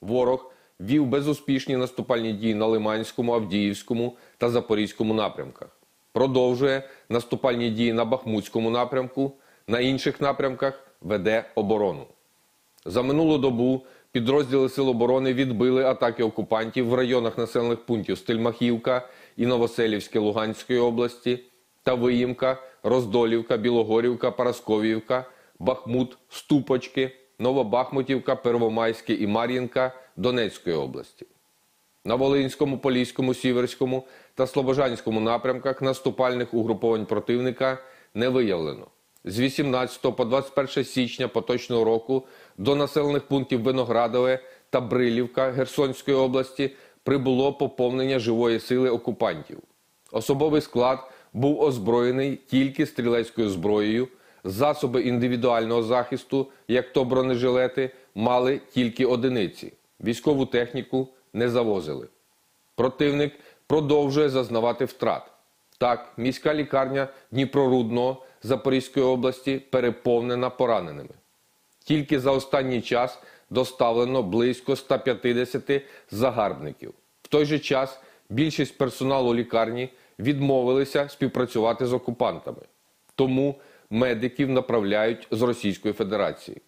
Ворог вів безуспішні наступальні дії на Лиманському, Авдіївському та Запорізькому напрямках. Продовжує наступальні дії на Бахмутському напрямку, на інших напрямках веде оборону. За минулу добу підрозділи Сил оборони відбили атаки окупантів в районах населених пунктів Стельмахівка і Новоселівське Луганської області та Виїмка, Роздолівка, Білогорівка, Парасковівка, Бахмут, Ступочки, Новобахмутівка, Первомайське і Мар'їнка Донецької області. На Волинському, Поліському, Сіверському та Слобожанському напрямках наступальних угруповань противника не виявлено. З 18 по 21 січня поточного року до населених пунктів Виноградове та Брилівка Херсонської області прибуло поповнення живої сили окупантів. Особовий склад був озброєний тільки стрілецькою зброєю. Засоби індивідуального захисту, як то бронежилети, мали тільки одиниці. Військову техніку не завозили. Противник продовжує зазнавати втрат. Так, міська лікарня Дніпрорудного Запорізької області переповнена пораненими. Тільки за останній час доставлено близько 150 загарбників. В той же час більшість персоналу лікарні відмовилися співпрацювати з окупантами. Тому медиків направляють з Російської Федерації.